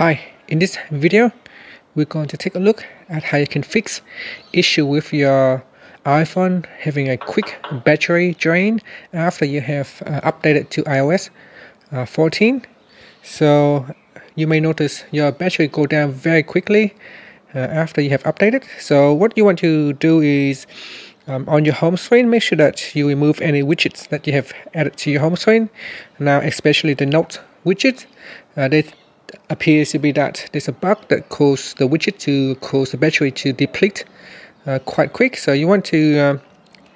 Hi, in this video, we're going to take a look at how you can fix issue with your iPhone having a quick battery drain after you have uh, updated to iOS uh, 14. So you may notice your battery go down very quickly uh, after you have updated. So what you want to do is um, on your home screen, make sure that you remove any widgets that you have added to your home screen. Now, especially the note widget, uh, they appears to be that there's a bug that causes the widget to cause the battery to deplete uh, quite quick. So you want to um,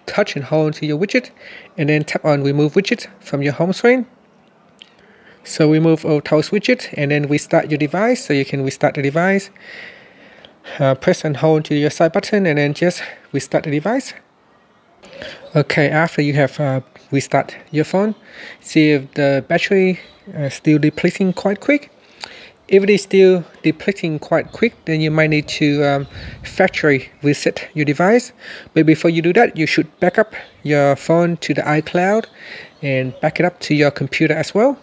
touch and hold to your widget and then tap on remove widget from your home screen. So remove all toast widget and then restart your device so you can restart the device. Uh, press and hold to your side button and then just restart the device. Okay, after you have uh, restart your phone, see if the battery uh, still depleting quite quick if it is still depleting quite quick, then you might need to um, factory reset your device. But before you do that, you should back up your phone to the iCloud and back it up to your computer as well.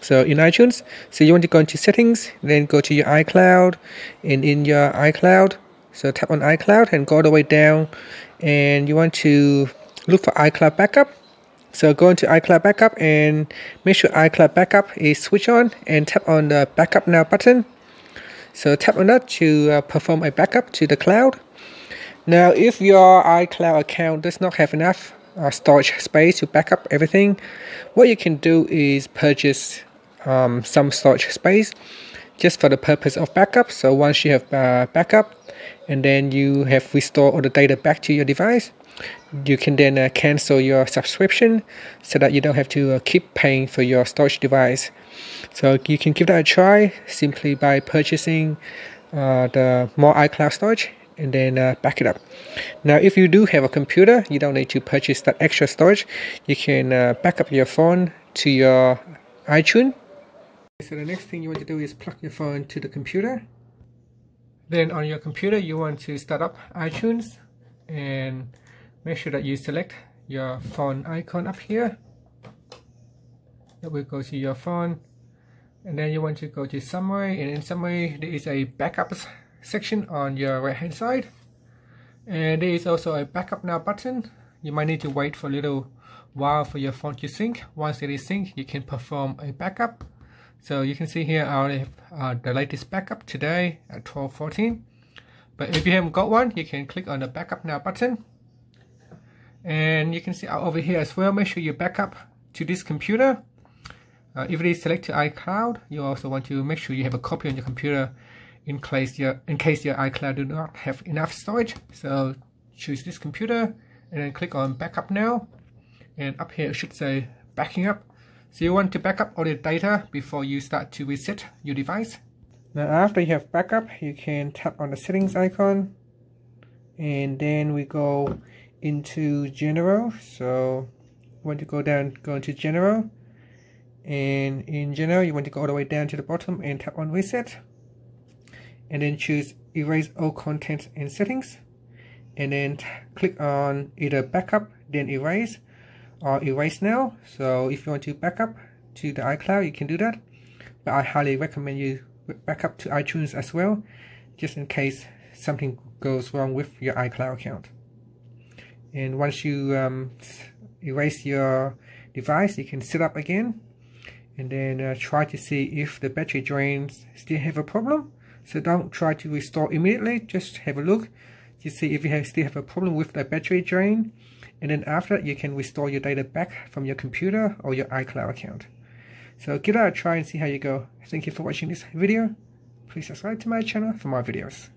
So in iTunes, so you want to go into settings, then go to your iCloud, and in your iCloud, so tap on iCloud and go all the way down, and you want to look for iCloud backup so go into iCloud Backup and make sure iCloud Backup is switched on and tap on the Backup Now button. So tap on that to uh, perform a backup to the cloud. Now if your iCloud account does not have enough uh, storage space to backup everything, what you can do is purchase um, some storage space just for the purpose of backup. So once you have uh, backup and then you have restored all the data back to your device, you can then uh, cancel your subscription so that you don't have to uh, keep paying for your storage device. So you can give that a try simply by purchasing uh, the more iCloud storage and then uh, back it up. Now if you do have a computer you don't need to purchase that extra storage. You can uh, back up your phone to your iTunes. So the next thing you want to do is plug your phone to the computer. Then on your computer you want to start up iTunes and make sure that you select your phone icon up here. That will go to your phone. And then you want to go to summary and in summary there is a backups section on your right hand side. And there is also a backup now button. You might need to wait for a little while for your phone to sync. Once it is synced you can perform a backup. So you can see here I already have uh, the latest backup today at 12.14 but if you haven't got one you can click on the backup now button and you can see over here as well make sure you back up to this computer. Uh, if it is selected iCloud you also want to make sure you have a copy on your computer in case your in case your iCloud do not have enough storage. So choose this computer and then click on backup now. And up here it should say backing up. So you want to back up all your data before you start to reset your device. Now after you have backup you can tap on the settings icon. And then we go into general. So want to go down go into general. And in general you want to go all the way down to the bottom and tap on reset. And then choose erase all content and settings. And then click on either backup then erase or erase now. So if you want to backup to the iCloud you can do that. But I highly recommend you backup to iTunes as well just in case something goes wrong with your iCloud account and once you um, erase your device you can set up again and then uh, try to see if the battery drains still have a problem. So don't try to restore immediately just have a look to see if you have, still have a problem with the battery drain. And then after that you can restore your data back from your computer or your iCloud account. So give that a try and see how you go. Thank you for watching this video. Please subscribe to my channel for more videos